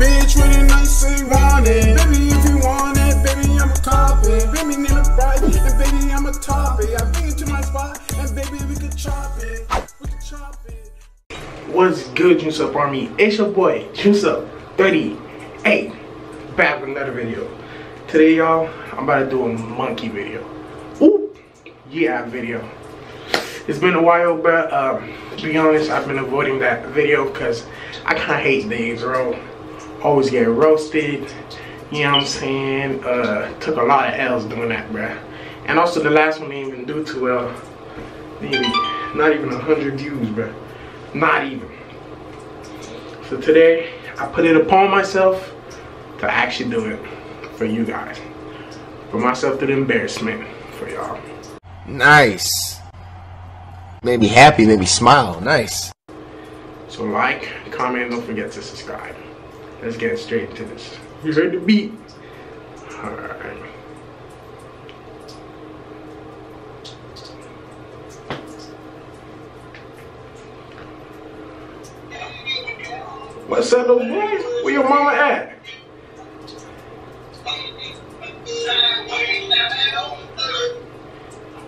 Bitch really nice, say want it. Baby, if you want it, baby, I'ma. Baby, need a fright, and baby, I'ma top it. I bring it to my spot, and baby, we could chop it. We could chop it. What's good, Juice Up Army? It's your boy, Juice Up 38, back with another video. Today, y'all, I'm about to do a monkey video. Ooh, yeah, video. It's been a while, but um, to be honest, I've been avoiding that video because I kind of hate these, bro. Always get roasted. You know what I'm saying? Uh, took a lot of L's doing that, bruh. And also the last one didn't even do too well. Maybe not even 100 views, bruh. Not even. So today, I put it upon myself to actually do it for you guys. Put myself to the embarrassment for y'all. Nice. Made me happy, made me smile. Nice. So like, comment, and don't forget to subscribe. Let's get straight into this. You heard the beat? Alright. What's up, little boy? Where your mama at?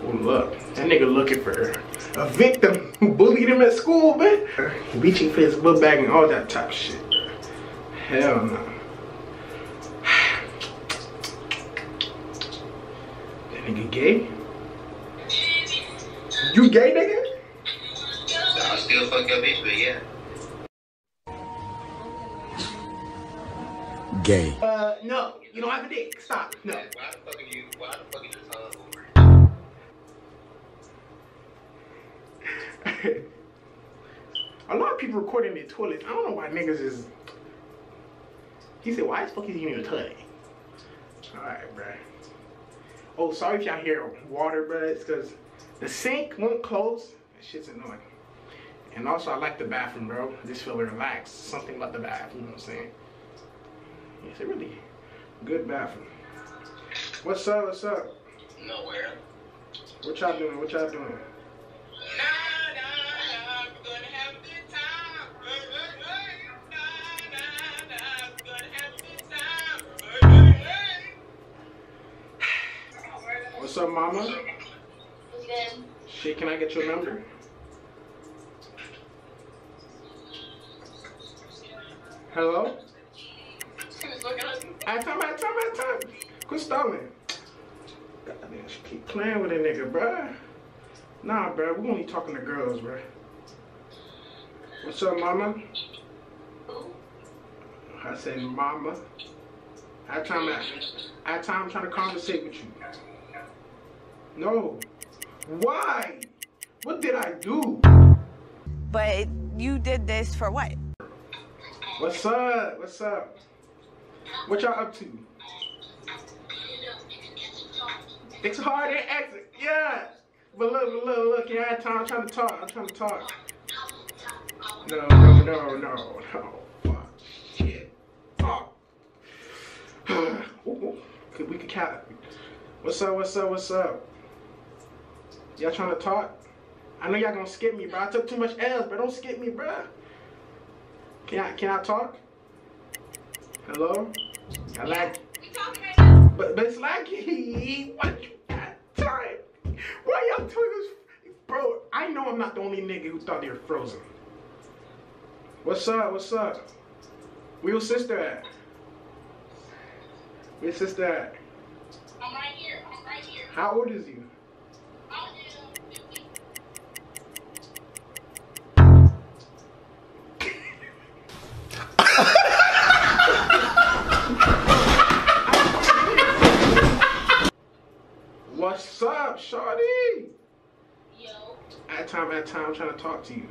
Hold up. That nigga looking for her. a victim who bullied him at school, man. Beaching for his book bag and all that type of shit. Bro. Hell no. That nigga gay? You gay, nigga? I'll still fuck your bitch, but yeah. Gay. Uh, no. You don't have a dick. Stop. No. Why the fuck are you? Why the fuck is your tongue over? a lot of people recording their toilets. I don't know why niggas is. He said, "Why the fuck is he in your toilet?" All right, bruh. Oh, sorry if y'all hear water, bruh. It's because the sink won't close. That shit's annoying. And also, I like the bathroom, bro. I just feel relaxed. Something about the bathroom, you know what I'm saying? It's a really good bathroom. What's up? What's up? Nowhere. What y'all doing? What y'all doing? What's up, mama? what's Shit, can I get your number? Hello? I time, I time, I time. Quit stalling. Goddamn, she keep playing with a nigga, bruh. Nah, bruh, we only talking to girls, bruh. What's up, mama? I said, mama. I time, I, I time trying to conversate with you. No. Why? What did I do? But you did this for what? What's up? What's up? What y'all up to? It's hard to exit. Yeah. But look, but look, look. Yeah, I had time. I'm trying to talk. I'm trying to talk. No, no, no, no, no. Fuck. Shit. Fuck. ooh, ooh. We could cap. What's up? What's up? What's up? Y'all trying to talk? I know y'all gonna skip me, bro. I took too much L's, but don't skip me, bro. Can I can I talk? Hello? I like Right but but it's like what you got time? Why y'all doing this? Bro, I know I'm not the only nigga who thought they were frozen. What's up? What's up? Where your sister at? Where your sister at? I'm right here. I'm right here. How old is you? Talk to you.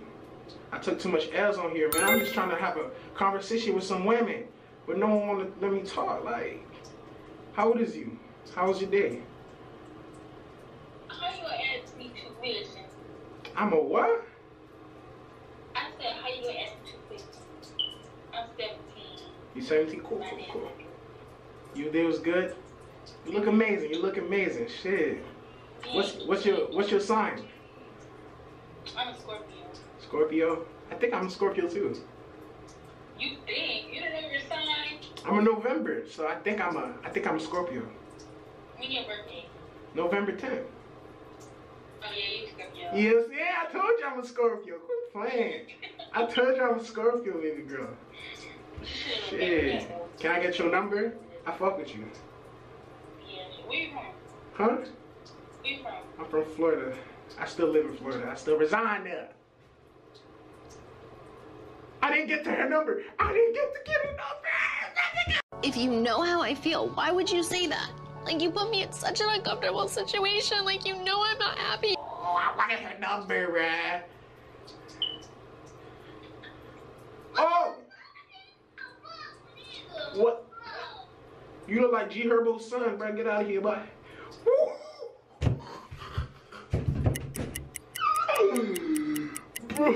I took too much L's on here, man. I'm just trying to have a conversation with some women, but no one want to let me talk. Like, how old is you? How was your day? How you gonna ask me two questions? I'm a what? I said, how you gonna ask me two questions? I'm 17. You 17? Cool, cool, cool. Your day was good. You look amazing. You look amazing. Shit. What's what's your what's your sign? I'm a Scorpio. Scorpio. I think I'm a Scorpio too. You think? You don't know your sign? I'm a November, so I think I'm a I think I'm a Scorpio. When your birthday? November 10th. Oh yeah, you Scorpio. Yes, yeah, I told you I'm a Scorpio. Quit playing. I told you I'm a Scorpio, baby girl. Shit. Can I get your number? I fuck with you. Yeah. Where you from? Huh? Where you from? I'm from Florida. I still live in Florida. I still resign there. I didn't get to her number. I didn't get to get her number. If you know how I feel, why would you say that? Like, you put me in such an uncomfortable situation. Like, you know I'm not happy. Oh, I wanted her number, bruh. Oh! What? You look like G Herbo's son, bruh. Get out of here, boy.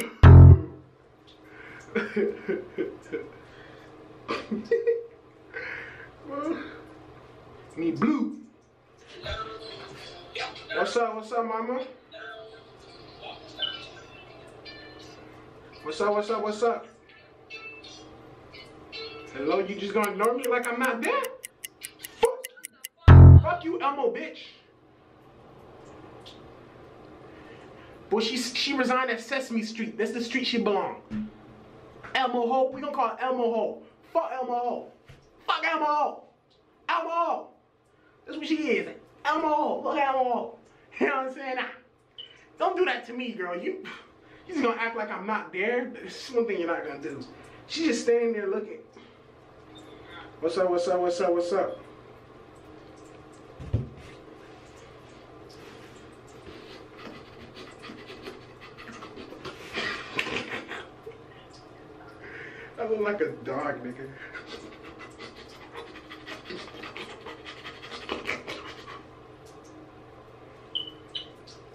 Me blue. What's up? What's up, mama? What's up? What's up? What's up? Hello, you just gonna ignore me like I'm not there? Fuck you. Elmo, bitch. Boy, she she resigned at Sesame Street. That's the street she belong. Elmo Ho. We gonna call her Elmo Ho. Fuck Elmo Ho. Fuck Elmo Ho. Elmo Ho. That's what she is. Elmo Ho. Fuck Elmo Ho. You know what I'm saying? Nah. Don't do that to me, girl. You, you just gonna act like I'm not there. It's one thing you're not gonna do. She's just standing there looking. What's up? What's up? What's up? What's up? Look like a dog, nigga.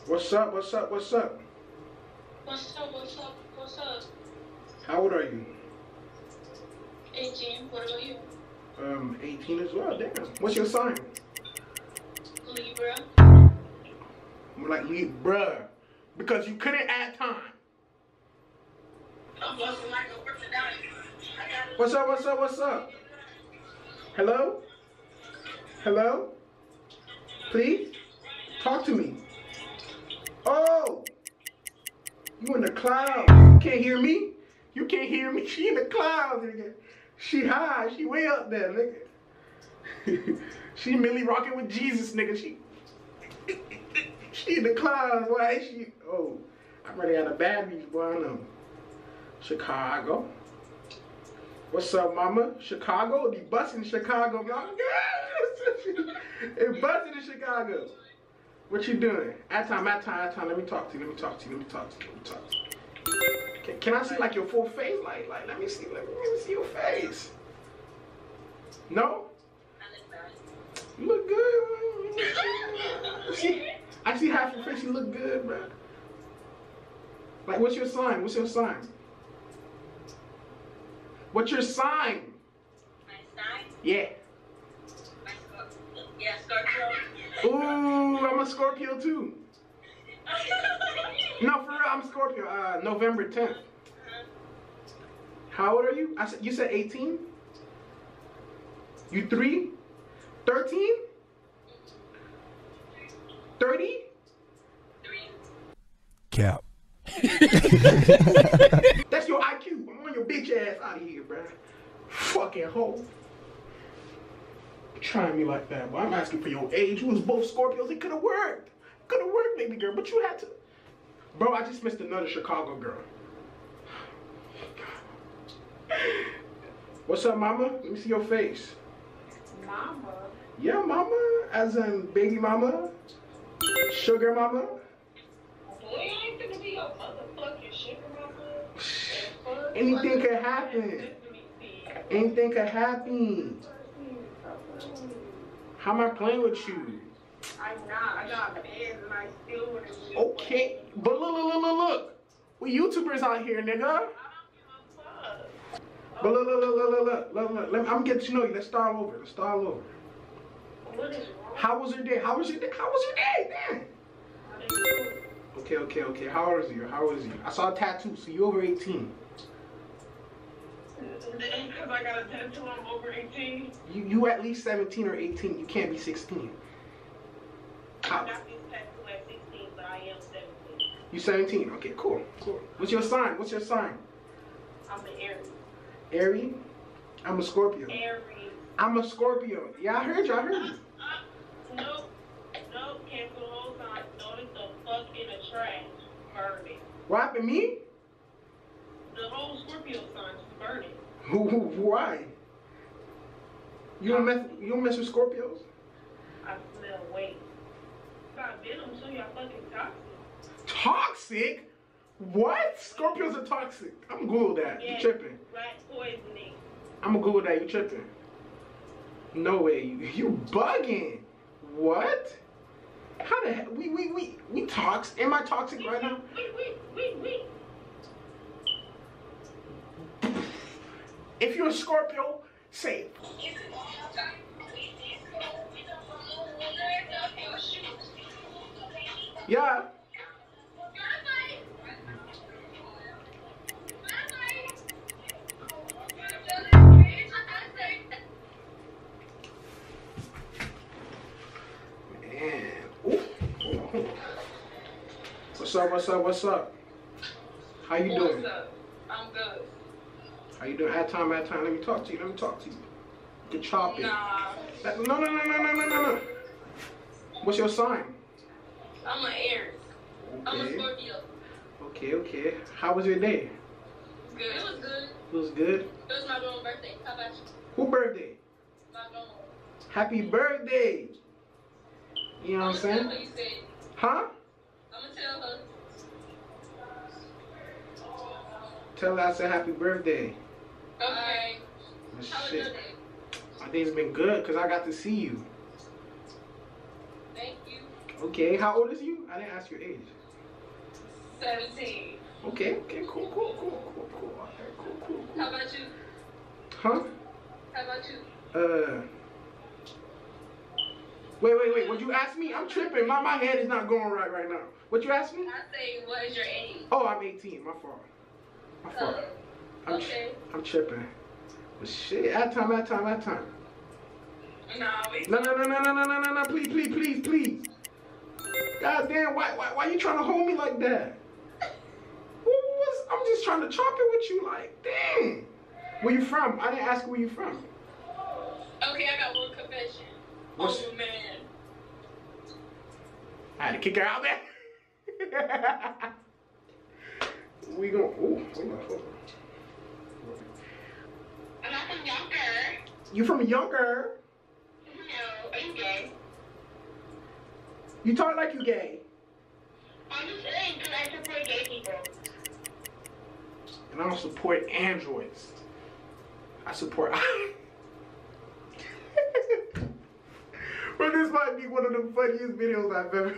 What's up? What's up? What's up? What's up? What's up? What's up? How old are you? 18. What about you? Um, 18 as well. Damn. What's your sign? Libra. I'm like, bruh. Because you couldn't add time. I'm busting like a What's up? What's up? What's up? Hello? Hello? Please? Talk to me. Oh! You in the clouds. You can't hear me? You can't hear me? She in the clouds, nigga. She high. She way up there, nigga. she Millie rocking with Jesus, nigga. She she in the clouds. Why is she? Oh, I already had a bad beach, boy. I know. Chicago. What's up, mama? Chicago? The bus in Chicago, mama. it busting in Chicago. What you doing? At time, at time, at time. Let me talk to you. Let me talk to you. Let me talk to you. Let me talk to you. Can, can I see like your full face? Like, like, let me see. Let me, let me see your face. No? You look good. man. See, I see half your face. You look good, bro. Like, what's your sign? What's your sign? What's your sign? my sign. Yeah. My Scorpio. Yeah, Scorpio. Ooh, I'm a Scorpio too. No, for real, I'm Scorpio. Uh, November 10th. How old are you? I said you said 18. You three? 13? 30? Cap. That's your IQ. I'm on your bitch ass out of here, bruh. Fucking hoe. Trying me like that, but I'm asking for your age. You was both Scorpios. It could have worked. Could have worked, baby girl, but you had to. Bro, I just missed another Chicago girl. What's up, mama? Let me see your face. Mama. Yeah, mama. As in baby mama. Sugar mama. Anything could happen. Anything could happen. How am I playing with you? I'm not. I got kids and I still want to Okay, but look, look, look, look. We YouTubers out here, nigga. But look, look, look, look, look, look, look, look. Let me, I'm getting to know you. Let's start over. Let's start over. What is wrong? How was your day? How was your day? How was your day? Damn. Okay, okay, okay. How old is you? How old is you? I saw a tattoo, so you over 18. Because I got a tattoo, I'm over 18. You you at least 17 or 18. You can't be 16. I How- got this tattoo at 16, but I am 17. You 17. Okay, cool, cool. What's your sign? What's your sign? I'm an Aries. Aries. I'm a Scorpio. Aries. I'm a Scorpio. Yeah, I heard you. I heard you. Uh, nope. Nope. Cancel the whole it the in the trash. Burn it. What happened? Me? The whole Scorpio sign, just burn it. Who? why? You don't mess. You don't mess with Scorpios. I smell weight. Got venom, so y'all fucking toxic. Toxic? What? Scorpios are toxic. I'm Google that. You Yeah. tripping? Rat poisoning. I'm gonna Google that. You tripping? No way. You, you bugging? What? How the heck? We we we we toxic. Am I toxic right now? If you're a Scorpio, say it. Yeah. What's up? What's up? What's up? How you doing? What's up? I'm good. How you doing? At time, at time. Let me talk to you. Let me talk to you. Get choppy. Nah, No, no, no, no, no, no, no, no. What's your sign? I'm an Aries. I'm a Scorpio. Okay, okay. How was your day? Good. It was good. It was good. It was my normal birthday. How about you? Who birthday? My normal. Happy birthday. You know what I'm saying? you said. Huh? I'm gonna tell her. Tell her I said happy birthday. Okay. How was your shit. day? My day's been good because I got to see you. Thank you. Okay, how old is you? I didn't ask your age. 17. Okay, okay, cool, cool, cool, cool, cool. Okay, cool, cool, How about you? Huh? How about you? Uh. Wait, wait, wait. Would you ask me? I'm tripping. My my head is not going right right now. What you ask me? I say, what is your age? Oh, I'm 18. My fault. My oh, fault. Oh, I'm, okay. I'm tripping. But shit, at time, at time, at time. No, No, no, no, no, no, no, no, no, no. Please, please, please, please. God damn, why, why, why you trying to hold me like that? What was, I'm just trying to chop it with you, like, dang. Where you from? I didn't ask where you from. Okay, I got one confession. What's- Oh man. I had to kick her out there. we gon' ooh, hold on. I'm not from younger. You from younger? No, are you gay? You talk like you gay. I'm just saying because I support gay people. And I don't support androids. I support. but this might be one of the funniest videos I've ever.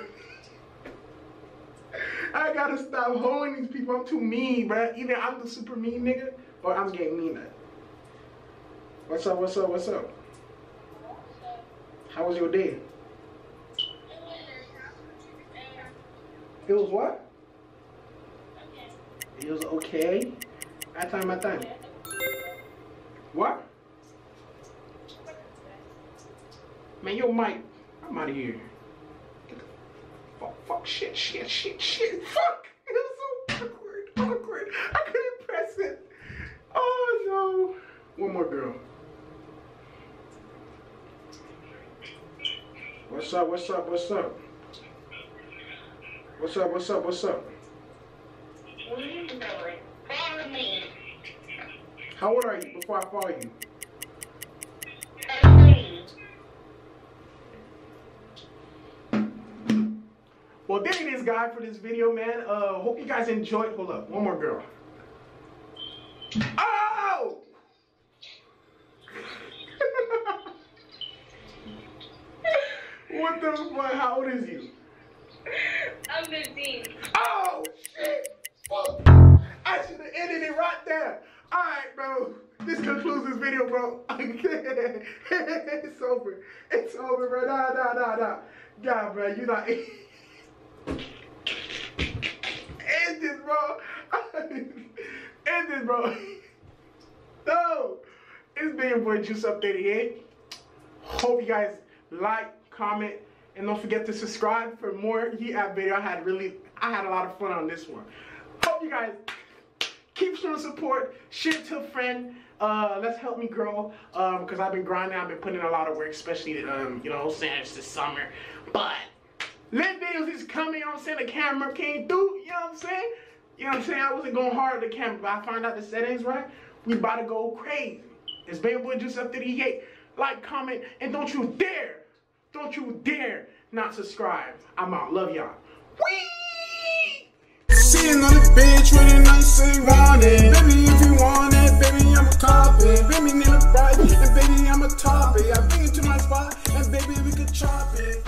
I gotta stop holding these people. I'm too mean, bruh. Either I'm the super mean nigga or I'm getting mean at. What's up? What's up? What's up? How was your day? It was what? It was okay. At time, at time. What? Man, your mic. I'm out of here. Fuck, shit, shit, shit, shit. Fuck! It was so awkward, awkward. I couldn't press it. Oh no. One more girl. What's up? What's up? What's up? What's up? What's up? What's up? What you doing? Follow me. How old are you before I follow you? Well, there it is, guys, for this video, man. Uh, hope you guys enjoyed. Hold up, one more girl. Oh! what the fuck? How old is you? I'm 15. Oh shit! Fuck. I should have ended it right there. All right, bro. This concludes this video, bro. it's over. It's over, bro. Nah, nah, nah, nah. God, bro, you not. End this, bro. End this, bro. No. It's been your boy Juice Up 38. Hope you guys like, comment, and don't forget to subscribe for more Yee App video. I had really, I had a lot of fun on this one. Hope you guys keep showing support, share to a friend. Uh, let's help me grow because I've been grinding. I've been putting in a lot of work, especially um, you know, saying this summer. But lit videos is coming. You know I'm saying? The camera came through. You know what I'm saying? You know what I'm saying? I wasn't going hard at the camera, but I found out the settings right. We about to go crazy. It's Baby Boy Juice Up 38. Like, comment, and don't you dare, don't you dare not subscribe. I'm out. Love y'all. Whee! Sitting on the with a nice and. Baby, if you want it, baby, I'm a. Baby, need a and baby, I'm a. I it to my spot, and baby, we could chop it.